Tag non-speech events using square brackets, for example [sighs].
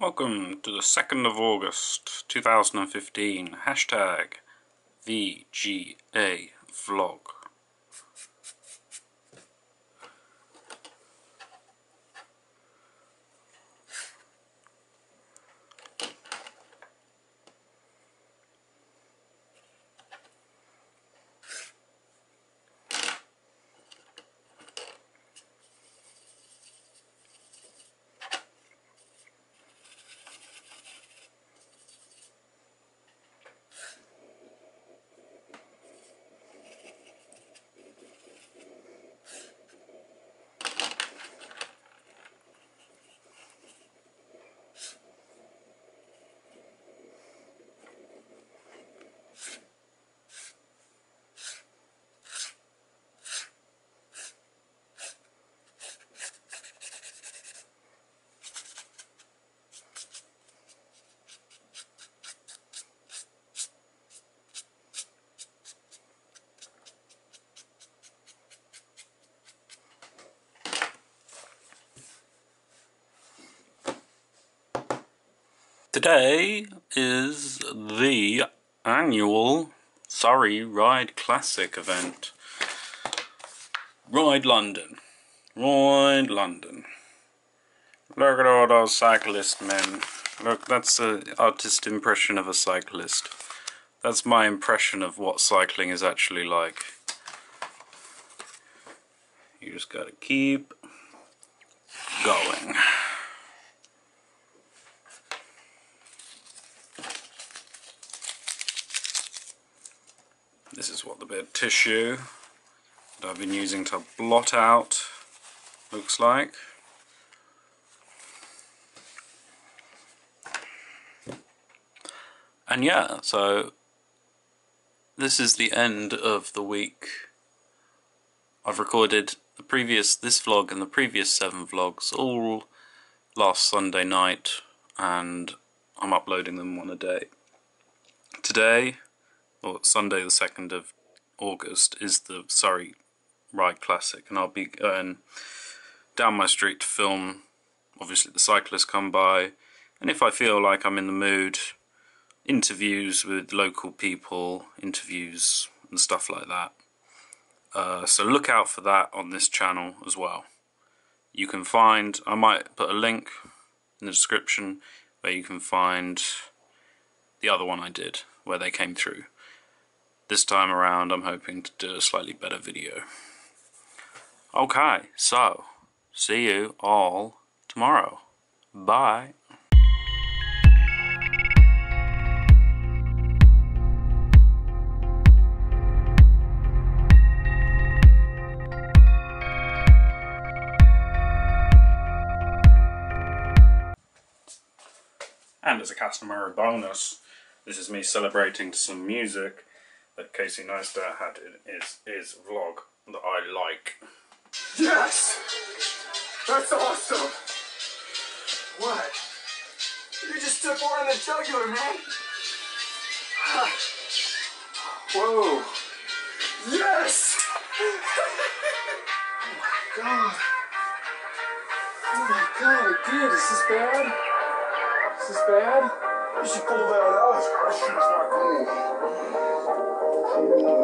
Welcome to the 2nd of August 2015, hashtag VGA vlog. Today is the annual Surrey Ride Classic event. Ride London. Ride London. Look at all those cyclist men. Look, that's the artist impression of a cyclist. That's my impression of what cycling is actually like. You just gotta keep going. This is what the bit of tissue that I've been using to blot out looks like. And yeah, so this is the end of the week. I've recorded the previous this vlog and the previous seven vlogs all last Sunday night and I'm uploading them one a day. Today or Sunday the 2nd of August is the Surrey Ride Classic. And I'll be going down my street to film obviously the cyclists come by. And if I feel like I'm in the mood interviews with local people interviews and stuff like that. Uh, so look out for that on this channel as well. You can find I might put a link in the description where you can find the other one I did where they came through this time around I'm hoping to do a slightly better video. Okay, so see you all tomorrow. Bye. And as a customary bonus, this is me celebrating some music that Casey Neistat had in his, his vlog that I like. Yes! That's awesome! What? You just took one in the jugular, man! [sighs] Whoa! Yes! [laughs] oh my god! Oh my god, dude, is this bad? Is this bad? You should pull that out. That shit's not cool. Fucking